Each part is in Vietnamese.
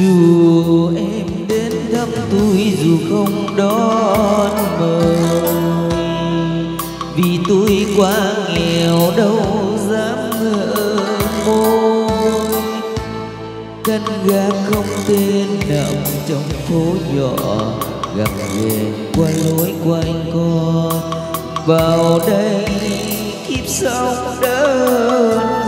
dù em đến đắp tôi dù không đón mời vì tôi quá nghèo đâu dám ngỡ môi. Căn gác không tên nằm trong phố nhỏ, gặp về qua lối quanh co. Vào đây kiếp sống đơn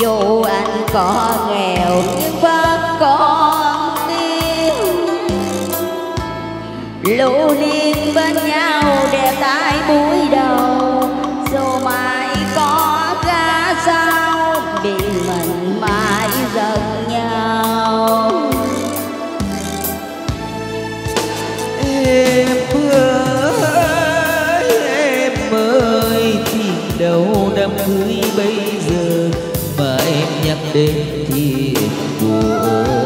Dù anh có nghèo, nhưng vẫn còn tin Lưu liên bên nhau để tay mũi đầu, Dù mai có ra sao Vì mình mãi giận nhau. Em ơi em ơi, thì đâu đám cưới bây giờ? Nhắc đến thì buồn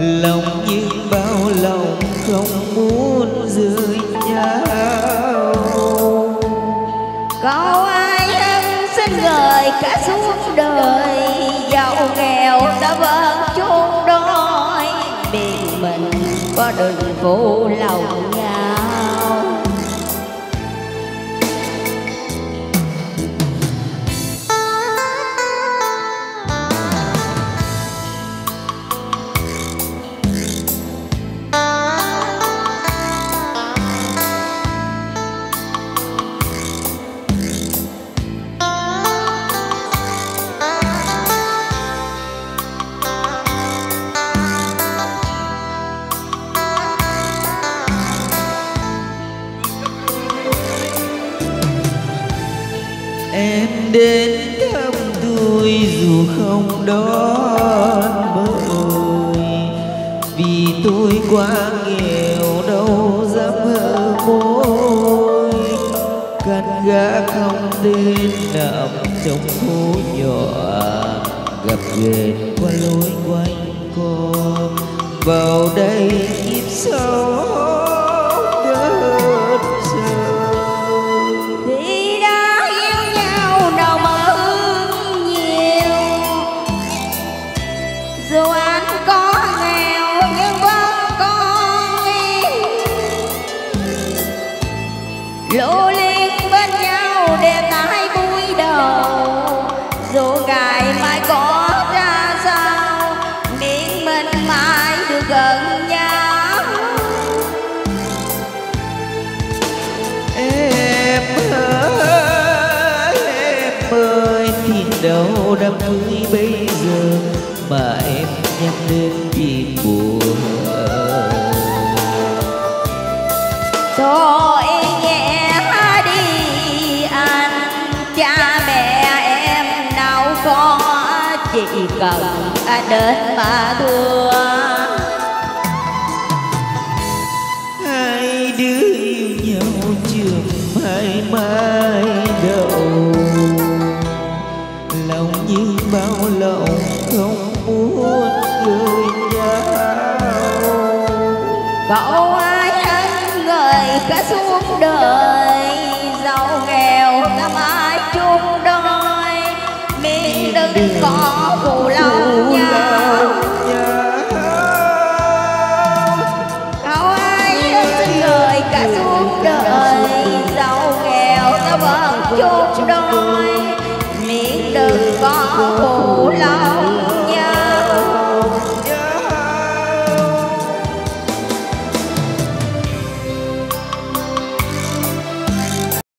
lòng như bao lòng không muốn rời nhau. Có ai ân xin gửi cả suốt đời? Giàu nghèo đã vẫn chung đôi Biển mình có đừng phụ lòng đến thăm tôi dù không đón mời vì tôi quá nghèo, đâu dám hở môi. Căn gã không tên nằm trong phố nhỏ, gặp gỡ qua lối quanh co. Vào đây kiếp sau Lũ linh bên nhau đêm tay vui đầu. Dù ngày mai có ra sao Miệng mình mãi được gần nhau. Em ơi em ơi, thì đâu đám cưới bây giờ mà có Chỉ cần anh đến mà thương hai đứa yêu nhau chưa mãi mãi đâu. Lòng như bao lòng không muốn gửi nhau. Cậu ai anh người cả suốt đời Bye.